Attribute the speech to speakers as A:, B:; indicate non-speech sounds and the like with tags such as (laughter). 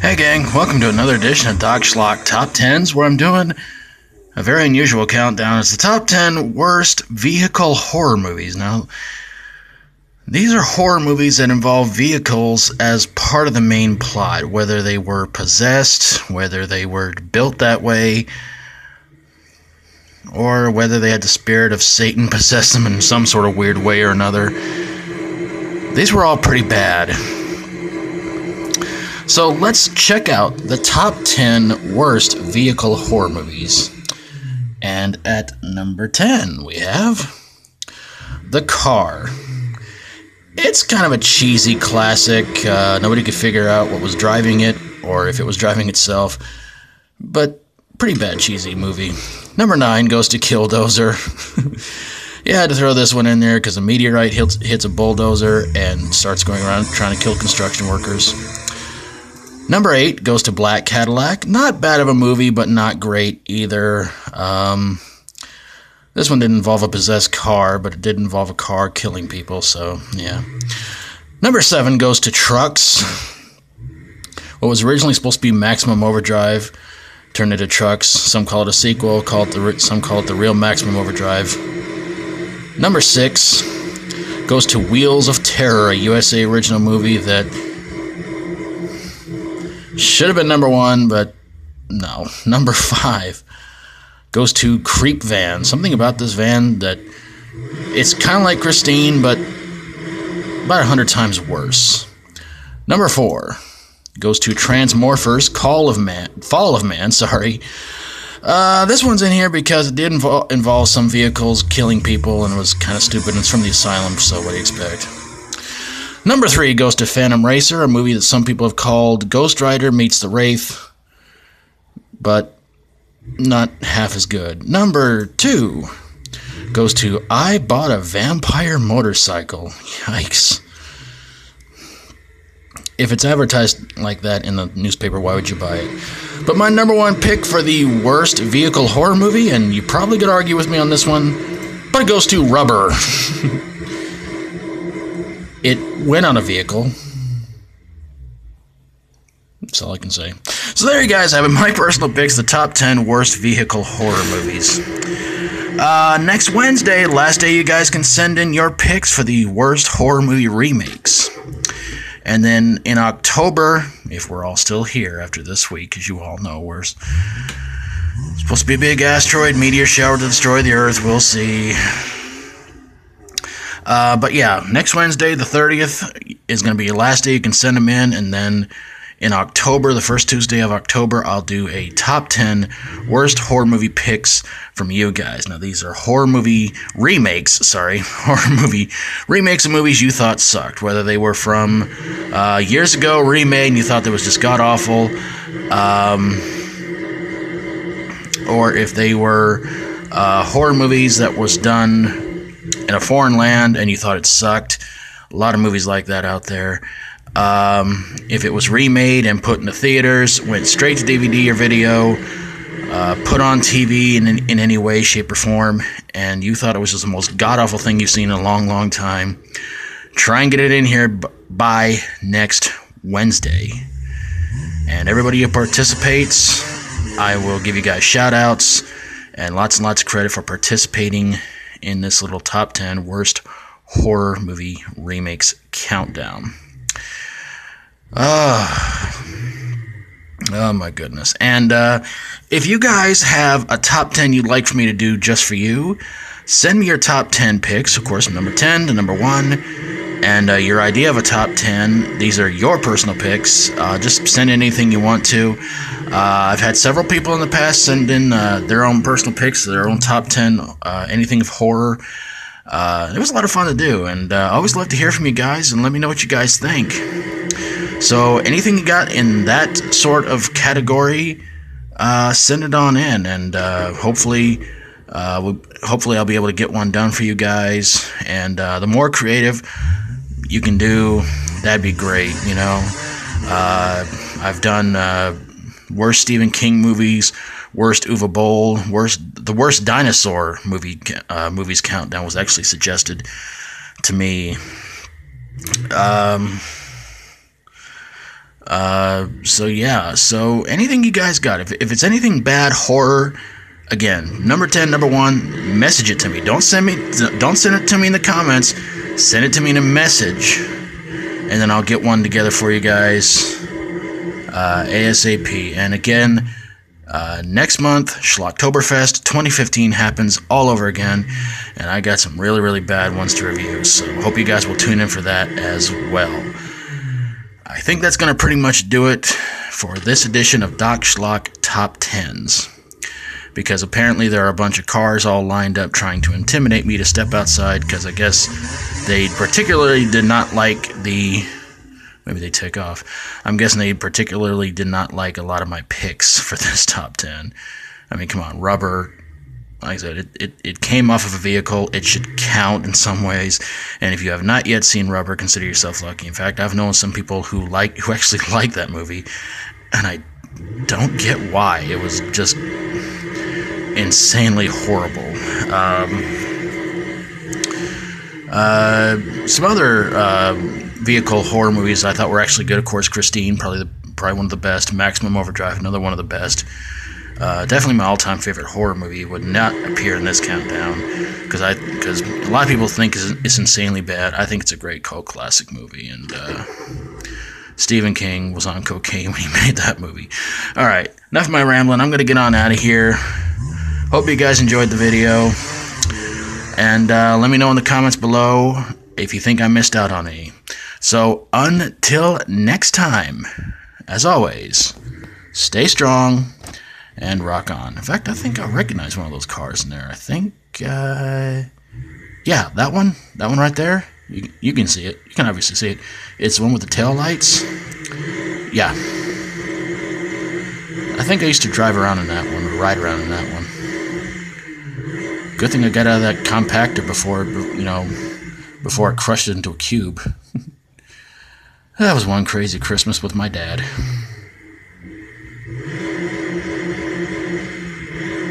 A: Hey, gang, welcome to another edition of Doc Schlock Top 10s, where I'm doing a very unusual countdown. It's the top 10 worst vehicle horror movies. Now, these are horror movies that involve vehicles as part of the main plot, whether they were possessed, whether they were built that way, or whether they had the spirit of Satan (laughs) possess them in some sort of weird way or another. These were all pretty bad. So let's check out the top 10 worst vehicle horror movies. And at number 10, we have The Car. It's kind of a cheesy classic. Uh, nobody could figure out what was driving it or if it was driving itself. But pretty bad cheesy movie. Number 9 goes to Killdozer. (laughs) yeah, I had to throw this one in there because a meteorite hits, hits a bulldozer and starts going around trying to kill construction workers. Number eight goes to Black Cadillac. Not bad of a movie, but not great either. Um, this one didn't involve a possessed car, but it did involve a car killing people, so yeah. Number seven goes to Trucks. What was originally supposed to be Maximum Overdrive turned into Trucks. Some call it a sequel, call it the, some call it the real Maximum Overdrive. Number six goes to Wheels of Terror, a USA original movie that should have been number one, but no. (laughs) Number five goes to Creep Van. Something about this van that it's kind of like Christine, but about a hundred times worse. Number four goes to Transmorphers Call of Man, Fall of Man. (laughs) Sorry. Uh, this one's in here because it did involve, involve some vehicles killing people and was kind of stupid. And it's from the asylum, so what do you expect? Number three goes to Phantom Racer, a movie that some people have called Ghost Rider meets the Wraith, but not half as good. Number two goes to I Bought a Vampire Motorcycle. Yikes. If it's advertised like that in the newspaper, why would you buy it? But my number one pick for the worst vehicle horror movie, and you probably could argue with me on this one, but it goes to Rubber. (laughs) It went on a vehicle. That's all I can say. So there you guys have it. (laughs) My personal picks, the top 10 worst vehicle horror movies. Uh, next Wednesday, last day you guys can send in your picks for the worst horror movie remakes. And then in October, if we're all still here after this week, as you all know, we're supposed to be a big asteroid meteor shower to destroy the Earth. We'll see. Uh, but yeah, next Wednesday, the 30th, is going to be your last day. You can send them in. And then in October, the first Tuesday of October, I'll do a top 10 worst horror movie picks from you guys. Now, these are horror movie remakes, sorry, (laughs) horror movie remakes of movies you thought sucked, whether they were from uh, years ago, remade, and you thought that was just god awful, um, or if they were uh, horror movies that was done in a foreign land and you thought it sucked. A lot of movies like that out there. Um, if it was remade and put in the theaters, went straight to DVD or video, uh, put on TV in, in any way, shape, or form, and you thought it was just the most god awful thing you've seen in a long, long time, try and get it in here b- by next Wednesday. And everybody who participates, I will give you guys shout outs and lots and lots of credit for participating in this little top 10 worst horror movie remakes countdown. Ah. Oh my goodness. And uh, if you guys have a top 10 you'd like for me to do just for you, send me your top 10 picks, of course, number 10 to number 1, and uh, your idea of a top 10. These are your personal picks. Uh, just send anything you want to. Uh, I've had several people in the past send in uh, their own personal picks, their own top 10, uh, anything of horror. it was a lot of fun to do, and I always love to hear from you guys and let me know what you guys think. So anything you got in that sort of category, uh, send it on in, and uh, hopefully, uh, we'll, hopefully I'll be able to get one done for you guys. And uh, the more creative you can do, that'd be great. You know, uh, I've done uh, worst Stephen King movies, worst Uwe Boll, worst the worst dinosaur movie movies countdown was actually suggested to me. Um, Uh, so yeah, so anything you guys got, if, if it's anything bad, horror, again, number 10, number one, message it to me. Don't send me, don't send it to me in the comments. Send it to me in a message, and then I'll get one together for you guys uh, ASAP. And again, uh, next month, Schlocktoberfest 2015 happens all over again, and I got some really, really bad ones to review. So hope you guys will tune in for that as well. I think that's going to pretty much do it for this edition of Doc Schlock Top 10s because apparently there are a bunch of cars all lined up trying to intimidate me to step outside because I guess they particularly did not like the. Maybe they took off. I'm guessing they particularly did not like a lot of my picks (laughs) for this top 10. I mean, come on, rubber. Like I said, it, it, it came off of a vehicle. It should count in some ways. And if you have not yet seen Rubber, consider yourself lucky. In fact, I've known some people who like who actually (laughs) like that movie, and I don't get why. It was just insanely horrible. Um, uh, some other uh, vehicle horror movies I thought were actually good. Of course, Christine, probably the, probably one of the best. Maximum Overdrive, another one of the best. Uh, definitely my all-time favorite horror movie would not appear in this countdown because I because a lot of people think it's, it's, insanely bad. I think it's a great cult classic movie, and uh, Stephen King was on cocaine when he (laughs) made that movie. All right, enough of my rambling. I'm gonna get on out of here. Hope you guys enjoyed the video. And uh, let me know in the comments below if you think I missed out on any. So until next time, as always, stay strong and rock on. In fact, I think I recognize one of those cars in there. I think, uh, yeah, that one, that one right there. You, you can see it. You can obviously see it. It's the one with the tail lights. Yeah. I think I used to drive around in that one, or ride around in that one. Good thing I got out of that compactor before, you know, before it crushed it into a cube. (laughs) that was one crazy Christmas with my dad.